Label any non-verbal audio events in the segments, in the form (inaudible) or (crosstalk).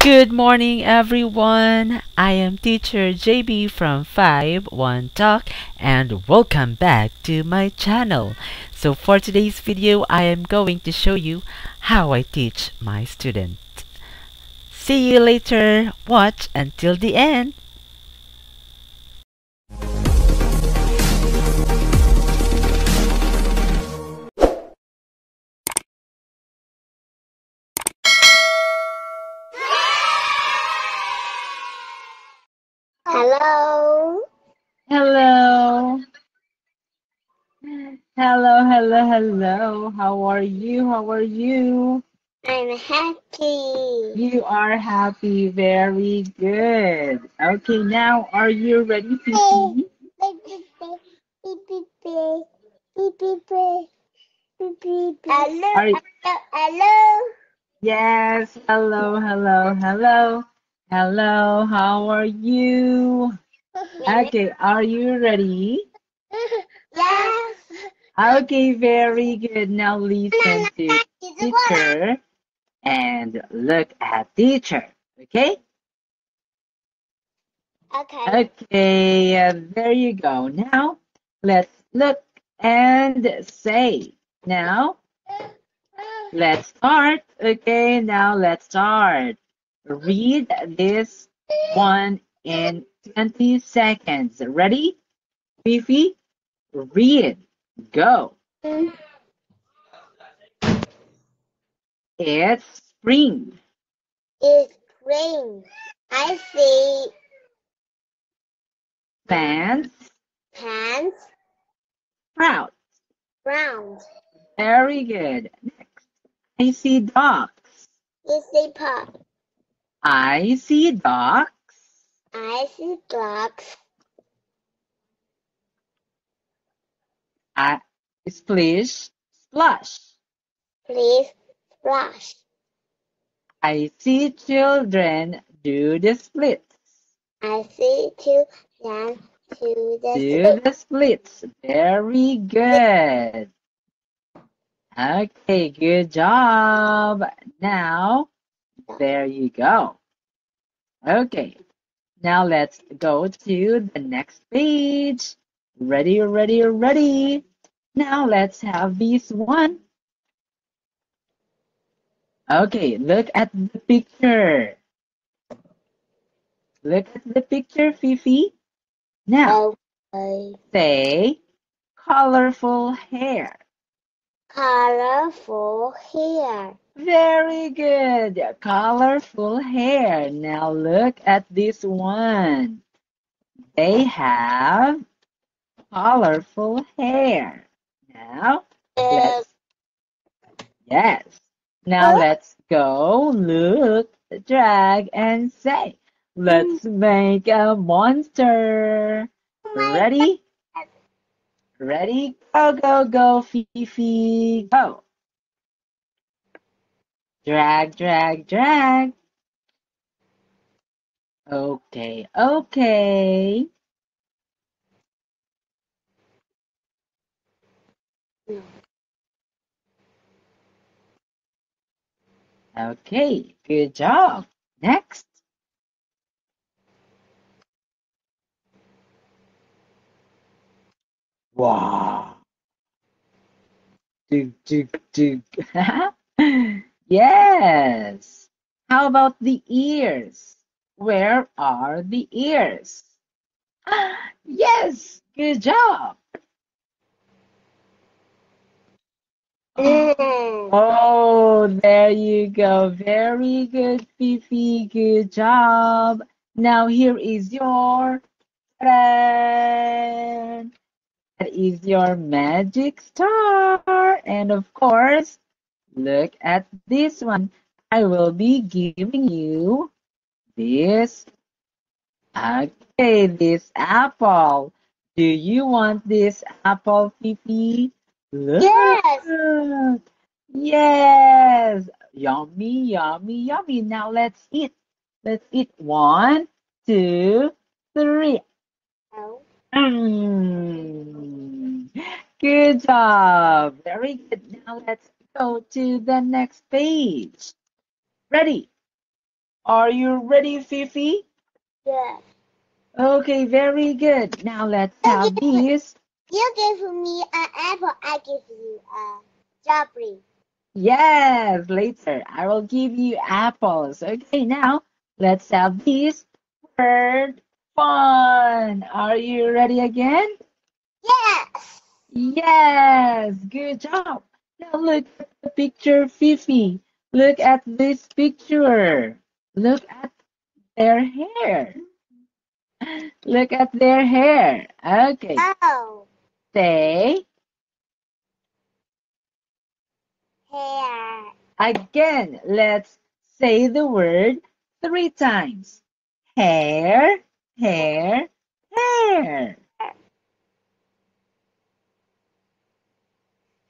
Good morning, everyone. I am teacher JB from 51Talk and welcome back to my channel. So for today's video, I am going to show you how I teach my students. See you later. Watch until the end. Hello, hello. How are you? How are you? I'm happy. You are happy. Very good. Okay, now are you ready to? Hello. Hello. Hello. Yes. Hello, hello, hello. Hello, how are you? (laughs) Okay, are you ready? Yes. Okay, very good. Now listen to teacher and look at teacher. Okay? Okay. Okay, uh, there you go. Now let's look and say. Now let's start. Okay, now let's start. Read this one in 20 seconds. Ready? Fifi, read. Go. It's spring. It's spring. I see Pants, pants proud. brown. Very good. Next. I see dogs. You see pot. I see dogs. I see dogs. I splish, splash. Please splash. I see children do the splits. I see two down to the Do slip. the splits. Very good. Okay, good job. Now, there you go. Okay, now let's go to the next page. Ready, ready, ready. Now let's have this one. Okay, look at the picture. Look at the picture, Fifi. Now, Okay. say colorful hair. Colorful hair. Very good. Colorful hair. Now look at this one. They have colorful hair. Now, let's, yes. Now let's go look, drag, and say. Let's make a monster. Ready? Ready? Go, go, go, Fifi, go. Drag, drag, drag. Okay, okay. Okay, good job. Next. Wow. Dug, dug, dug. Yes. How about the ears? Where are the ears? (gasps) Yes, good job. mm. Oh, there you go. Very good, Fifi. Good job. Now here is your friend. That is your magic star. And of course, look at this one. I will be giving you this. Okay, this apple. Do you want this apple, Fifi? Look. Yes. Yes. Yummy, yummy, yummy. Now let's eat. Let's eat. One, two, three. Oh. Mm. Good job. Very good. Now let's go to the next page. Ready? Are you ready, Fifi? Yes. Okay, very good. Now let's have these. You give me an apple, I give you a strawberry. Yes, later. I will give you apples. Okay, now let's have this word fun. Are you ready again? Yes. Yes, good job. Now look at the picture, Fifi. Look at this picture. Look at their hair. Look at their hair. Okay, Oh, say hair. again. Let's say the word three times. Hair, hair, hair.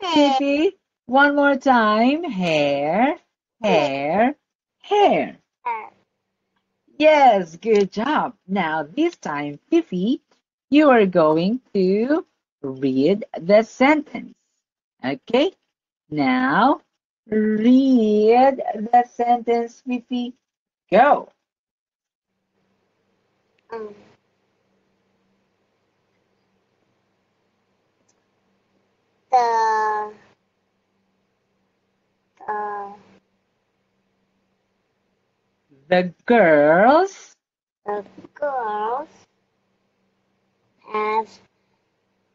Hair. One more time. Hair, hair, hair. Yes, good job. Now, this time, Fifi, you are going to read the sentence. Okay? Now, read the sentence, Fifi. Go. Um, the the The girls the girls have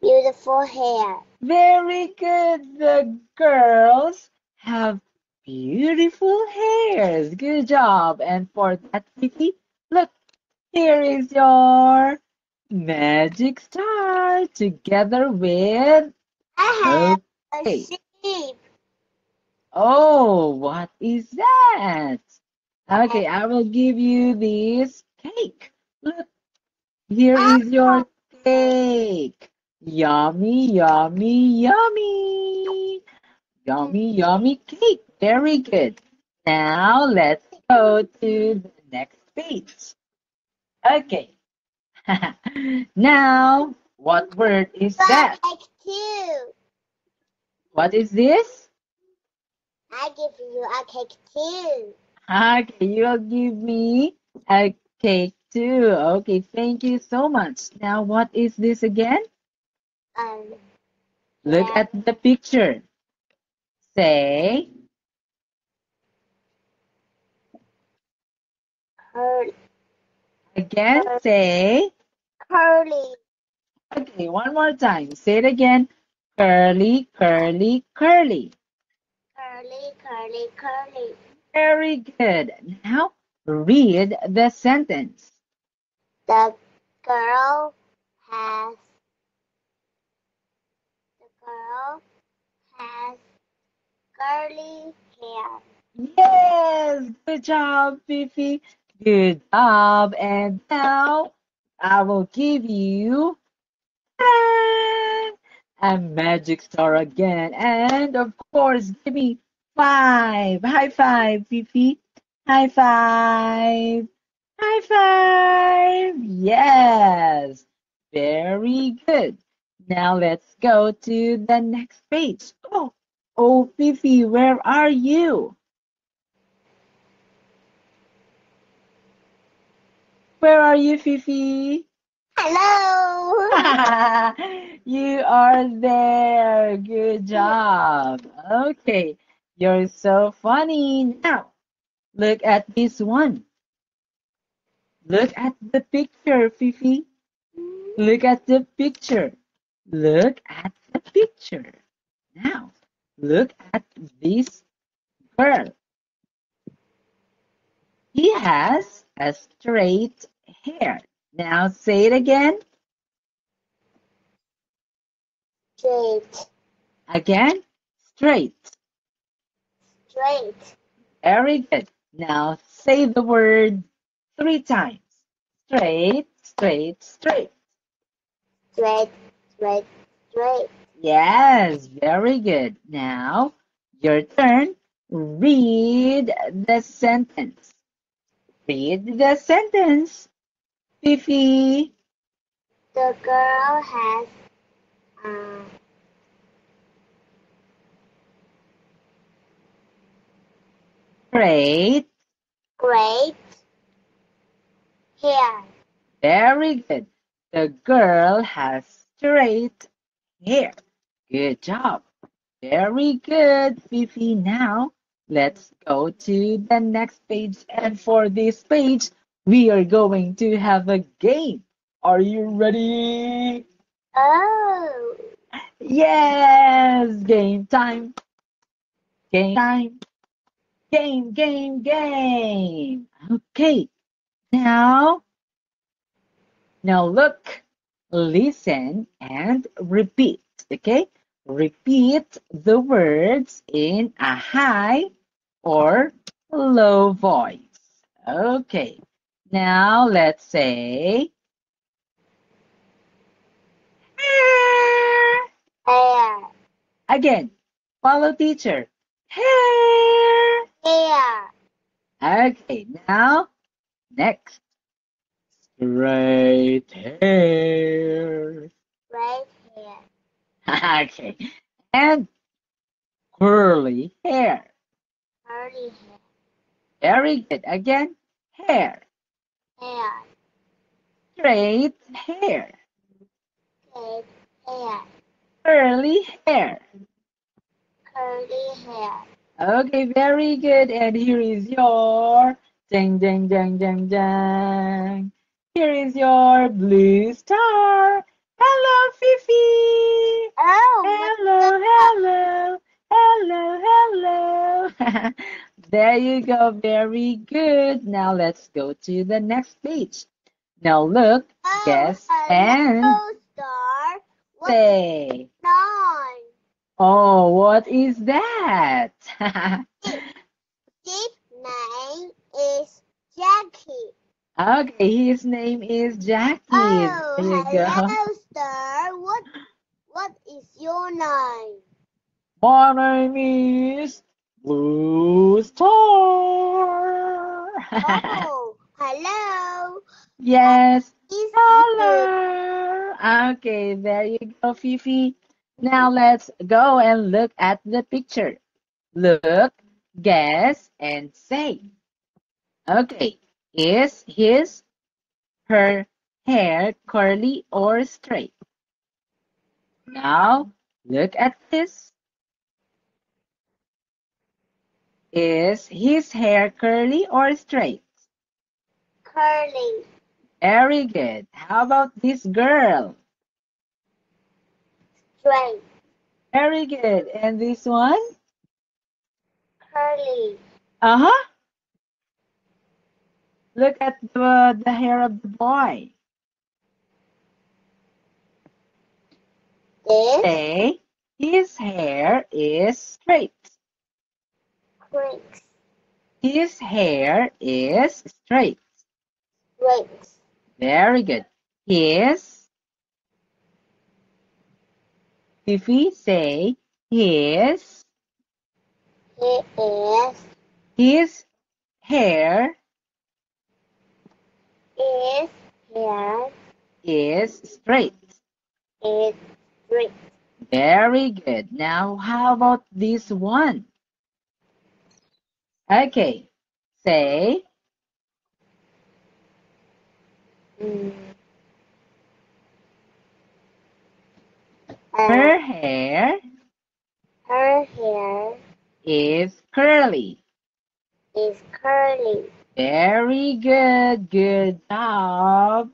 beautiful hair. Very good. The girls have beautiful hairs. Good job. And for that, Fifi, look, here is your magic star together with. I have Okay. a sheep. Oh, what is that? Okay, I will give you this cake. Look, here is your cake. Yummy, yummy, yummy. Yummy, yummy cake. Very good. Now let's go to the next page. Okay. (laughs) now, what word is that? Two. What is this? I give you a cake too. Okay, you'll give me a cake too. Okay, thank you so much. Now, what is this again? Um, Look Yeah. at the picture. Say, curly, again, say. curly, Okay, one more time. Say it again. Curly, curly, curly. curly, curly, curly. Very good. Now, read the sentence. The girl has girl has curly hair. Yes, good job, Fifi. Good job. And now I will give you a magic star again. And of course, give me five. High five, Fifi. High five. High five. Yes. Very good. Now let's go to the next page. Oh, oh, Fifi, where are you? Where are you, Fifi? Hello. (laughs) you are there. Good (laughs) job. Okay. You're so funny. Now, look at this one. Look at the picture, Fifi. Look at the picture. Look at the picture. Now, look at this girl. He has a straight hair. Now say it again. Straight, Again. Straight. straight, Very good. Now say the word three times. Straight, straight, straight. straight, straight, straight. Yes, very good. Now your turn. Read the sentence. Read the sentence. Fifi. The girl has uh, Straight, Great hair. Very good. The girl has straight hair. Good job. Very good, Fifi. Now, let's go to the next page. And for this page, we are going to have a game. Are you ready? Oh. Yes, game time. Game time. Game, game, game. Okay. Now, now look, listen, and repeat. Okay? Repeat the words in a high or low voice. Okay. Now let's say hair. Again, follow teacher. Hair. Hair. Okay, now next. Straight hair. Red hair. (laughs) okay. And curly hair. Curly hair. Very good. Again, hair. Hair. Straight hair. Red hair. Curly hair. Curly hair. Okay, very good. And here is your ding ding ding ding ding. Here is your blue star. Hello, Fifi. Oh. Hello, hello, hello, hello. (laughs) there you go. Very good. Now let's go to the next page. Now look, Oh, Yes, and- star. What say. nine? Oh, what is that? (laughs) His name is Jackie. Okay, his name is Jackie. Oh, there you go. hello, star. What what is your name? My name is Blue Star. Oh, hello. (laughs) yes. Uh, it Hello. Okay, there you go, Fifi. Now let's go and look at the picture. Look, guess, and say. Okay, is his, her hair curly or straight? Now, look at this. Is his hair curly or straight? curly? Very good. How about this girl? Straight. Very good. And this one? Curly. Uh-huh. Look at the, the hair of the boy. This Say, his hair is straight. Twigs. His hair is straight. Twigs. Very good. His, we say, his, He is his hair is here is straight. is straight. Very good. Now, how about this one? Okay. Say, Mm. her Uh, hair her hair is curly. is curly. Very good. Good job.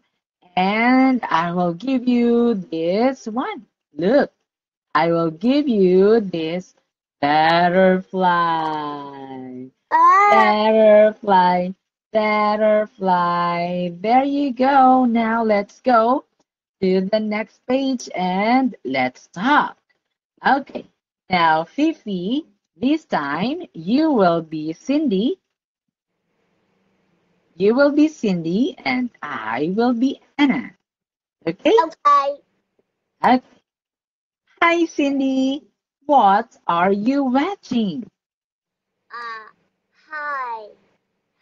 And I will give you this one. Look, I will give you this butterfly. Ah, Butterfly, butterfly. There you go. Now let's go to the next page and let's talk. Okay. Now, Fifi, this time you will be Cindy. You will be Cindy and I will be Anna. Okay? okay. Okay. Hi, Cindy. What are you watching? Uh, hi.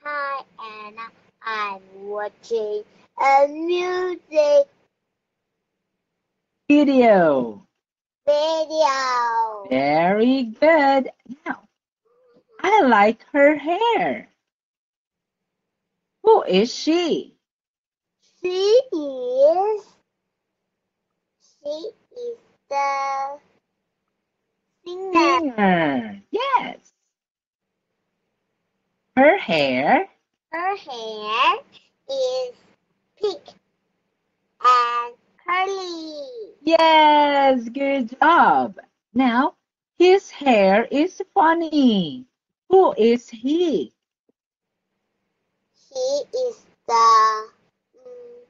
Hi, Anna. I'm watching a music Video. video. Very good. Now, I like her hair. Is she? She is. She is the singer. Singer. Yes. Her hair Her hair is pink and curly. Yes, good job. Now, his hair is funny. Who is he? He is the mm,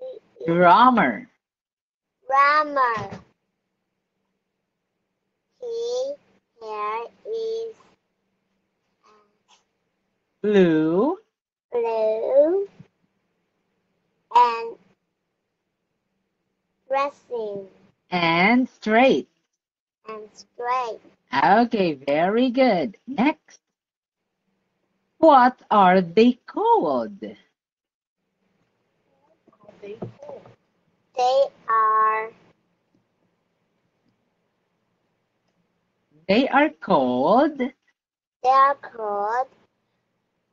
he is Drummer. drummer. His hair is Blue. blue and dressing And straight. and straight. Okay, very good. Next. What are they called? They are They are called they are called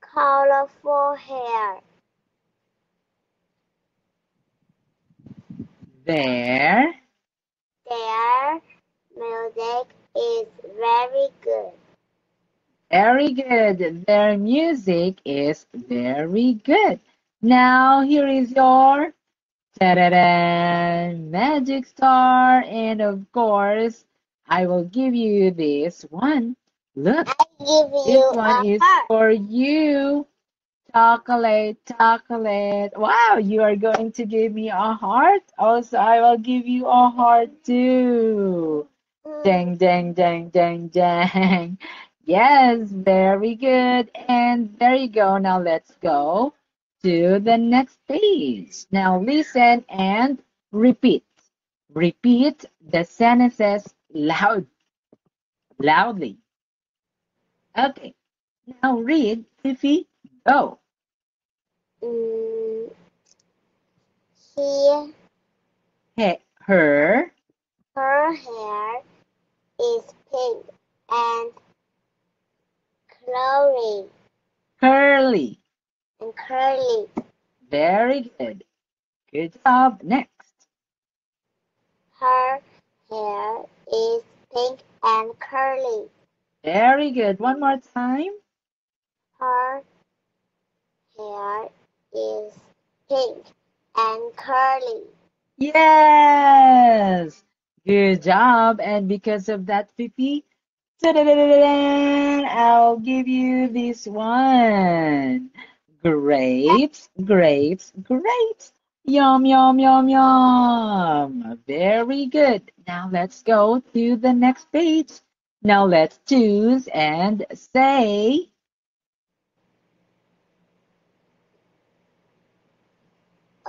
colorful hair. their Their music is very good. Very good. Their music is very good. Now here is your ta-da-da, magic star and of course I will give you this one. Look, I give you this one is heart. for you. Chocolate, chocolate. Wow, you are going to give me a heart. Also, I will give you a heart too. Mm. Dang, dang, dang, dang, dang. Yes, very good. And there you go. Now let's go to the next page. Now listen and repeat. Repeat the sentences loud, loudly. Okay. Now read, Fifi. Go. Mm, he, He, her, her hair is pink and curly curly. and curly. Very good. Good job. Next. Her hair is pink and curly. Very good. One more time. Her hair is pink and curly. Yes. Good job. And because of that, Fifi, I'll give you this one. Grapes, grapes, grapes. Yum, yum, yum, yum. Very good. Now let's go to the next page. Now let's choose and say,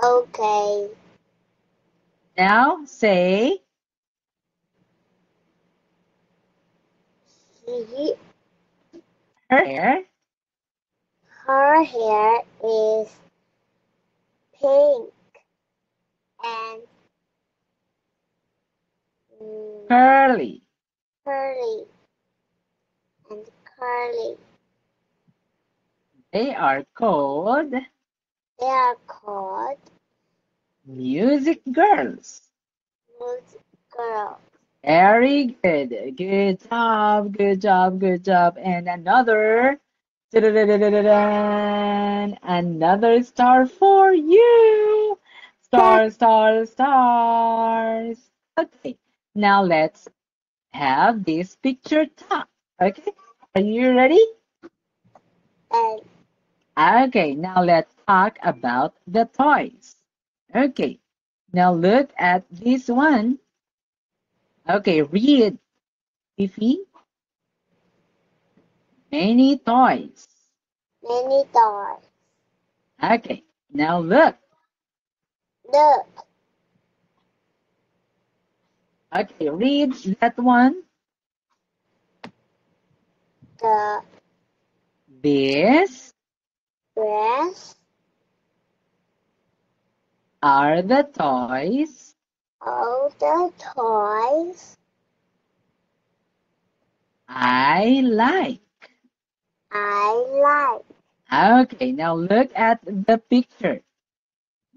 Okay. now say, He, her hair her hair is pink and mm, curly. curly and curly. They are called They are called music girls. music girls. Very good. Good job. Good job. Good job. And another. Another star for you. Star, star, stars. Okay. Now let's have this picture talk. Okay. Are you ready? Okay. Now let's talk about the toys. Okay. Now look at this one. Okay, read. Fifi. Many toys. many dogs. Okay, now look. Look, Okay, read that one. the This. dress are the toys all the toys I like. I like. Okay, now look at the picture.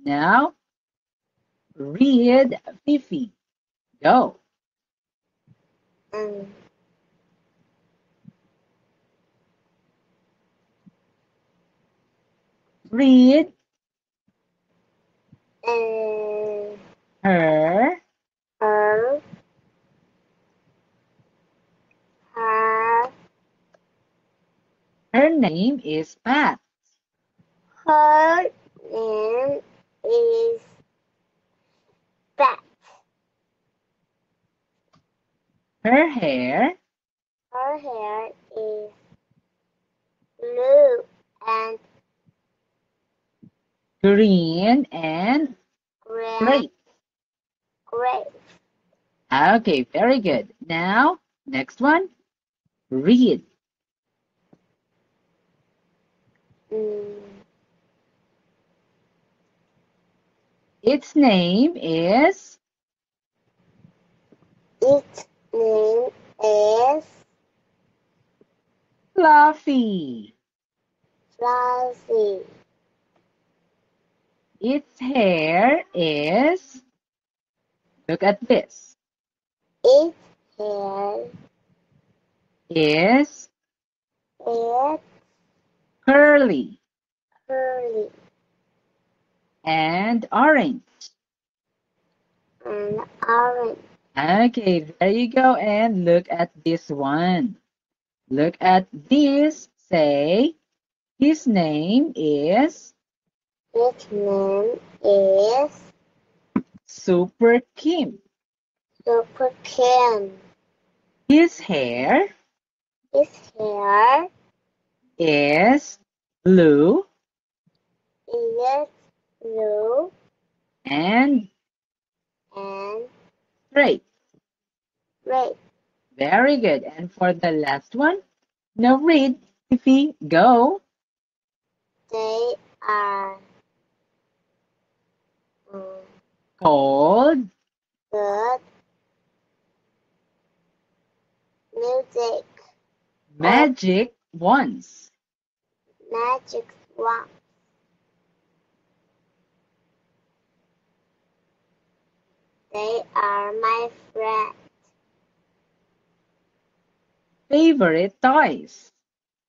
Now, read Fifi. Go. Um, Read uh, her her, her, her name is Pat. her name is Beth. Her hair Her hair is blue and green and gray. Okay, very good. Now, next one. Read. Mm, Its name is its name is Fluffy. Fluffy. Its hair is, look at this, Its hair is is curly curly and orange. and orange. Okay, there you go. And look at this one. Look at this. Say, his name is His name is Super Kim. Super Kim. His hair His hair is blue is blue and and straight. red. Very good. And for the last one, now read. Fifi, go. They are um, Cold good music magic once. magic one. They are my friend. Favorite toys.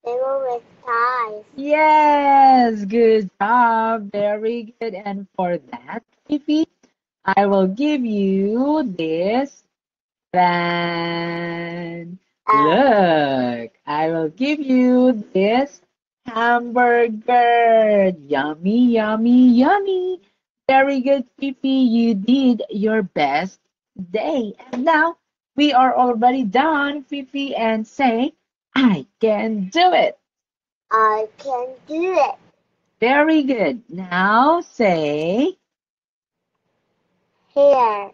Favorite ties. Yes, good job. Very good. And for that, Fifi, I will give you this fan. Look, I will give you this hamburger. Yummy, yummy, yummy. Very good, Fifi. You did your best today. And now we are already done, Fifi, and say, I can do it. I can do it. Very good. Now say, Here.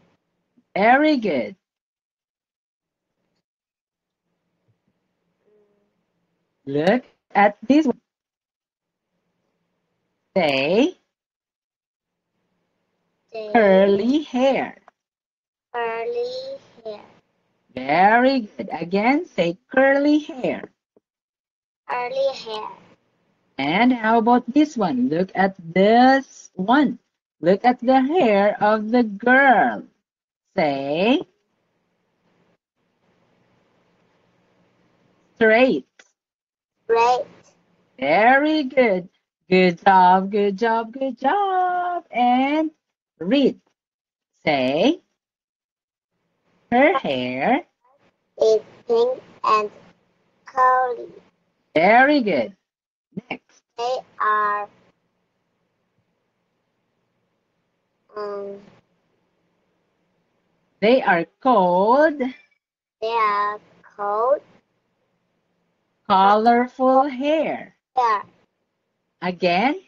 very good. Look at this one. Say, They curly hair. curly hair. Very good. Again, say curly hair. Curly hair. And how about this one? Look at this one. Look at the hair of the girl. Say straight. Great. Very good. Good job, good job, good job. And read. Say her hair. is pink and curly. Very good. Next. They are um, They are called they are called colorful hair. hair. Again,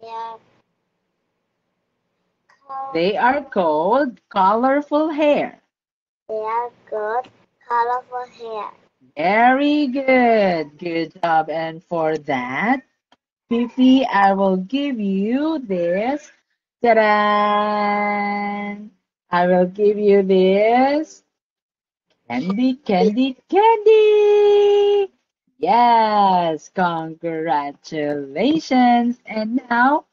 They are called, they are called colorful hair. they are good colorful hair. Very good. Good job. And for that, Fifi, I will give you this. Ta-da! I will give you this candy, candy, candy. Yes, congratulations. And now,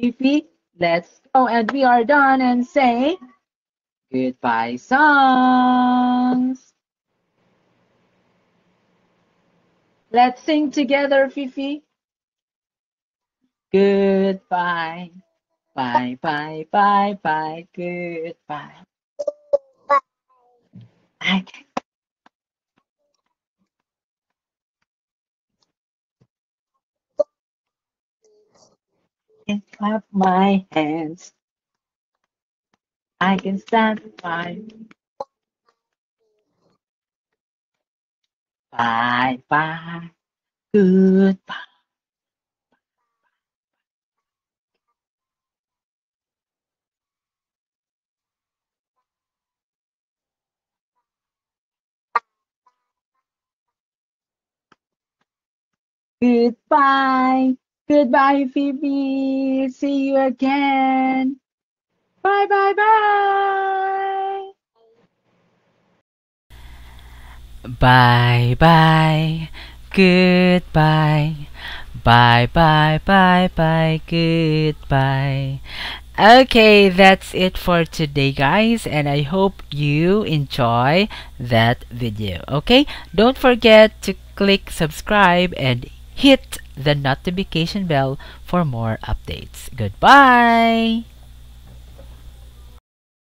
Fifi, let's go and we are done and say goodbye songs. Let's sing together, Fifi. Goodbye. Bye, bye, bye, bye, goodbye. Okay. can clap my hands. I can stand by. Bye bye. Goodbye. Goodbye. Goodbye, Phoebe. See you again. Bye, bye, bye. Bye bye. Goodbye. Bye bye bye bye. Goodbye. Okay, that's it for today, guys, and I hope you enjoy that video. Okay, don't forget to click subscribe and hit the notification bell for more updates. Goodbye!